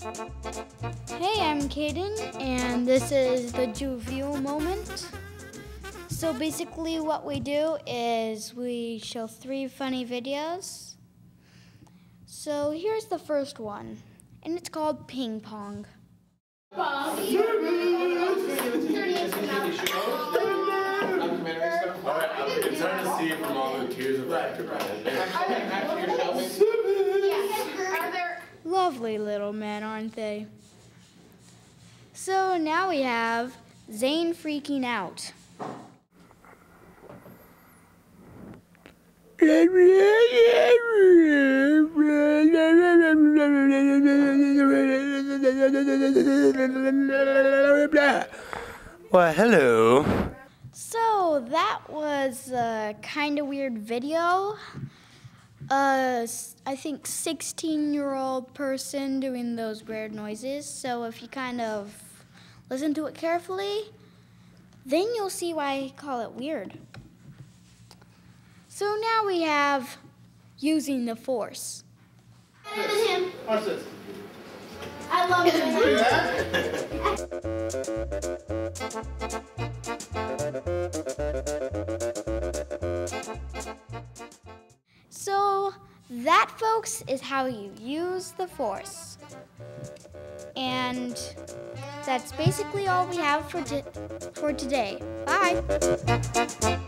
Hey, I'm Kaden, and this is the Jovial moment. So basically, what we do is we show three funny videos. So here's the first one, and it's called Ping Pong. It's hard to see from all the tears of laughter. Lovely little men, aren't they? So now we have Zane freaking out. Well, hello. So that was a kind of weird video. Uh, s- I think 16 year old person doing those weird noises. So if you kind of listen to it carefully, then you'll see why I call it weird. So now we have using the force. This. I love it. So that, folks, is how you use the force. And that's basically all we have for, for today. Bye.